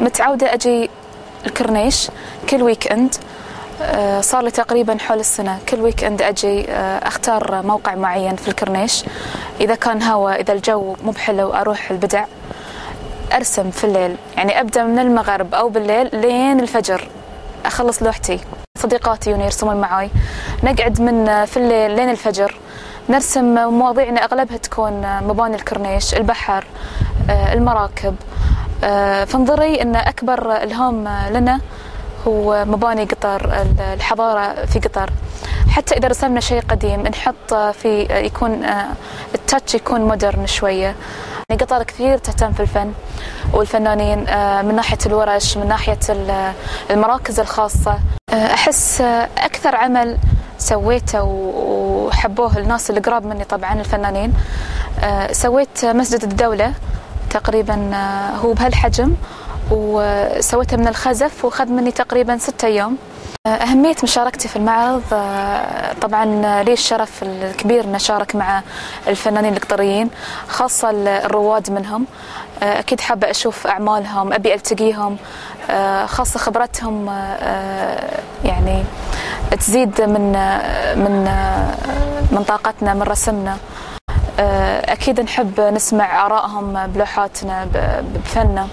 متعودة أجي الكرنيش كل weekend آه، صار لي تقريبا حول السنة كل weekend أجي آه، أختار موقع معين في الكرنيش إذا كان هوا إذا الجو مو بحلو أروح البدع أرسم في الليل. يعني أبدأ من المغرب أو بالليل لين الفجر أخلص لوحتي. صديقاتي يرسمون معاي. نقعد من في الليل لين الفجر. نرسم مواضيعنا أغلبها تكون مباني الكرنيش البحر آه، المراكب. آه، فانظري أن أكبر الهام لنا هو مباني قطر الحضارة في قطر حتى إذا رسمنا شيء قديم نحط في يكون آه، التاتش يكون مودرن شوية. يعني قطر كثير تهتم في الفن والفنانين من ناحية الورش من ناحية المراكز الخاصة. أحس أكثر عمل سويته وحبوه الناس اللي قراب مني طبعا الفنانين. آه، سويت مسجد الدولة. تقريبا آه، هو بهالحجم وسويته من الخزف وخذ مني تقريبا ستة أيام. آه، أهمية مشاركتي في المعرض طبعا لي الشرف الكبير أن أشارك مع الفنانين القطريين خاصة الرواد منهم. أكيد حابة أشوف أعمالهم أبي ألتقيهم خاصة خبرتهم يعني تزيد من من من طاقتنا من رسمنا. أكيد نحب نسمع آرائهم بلوحاتنا بفننا.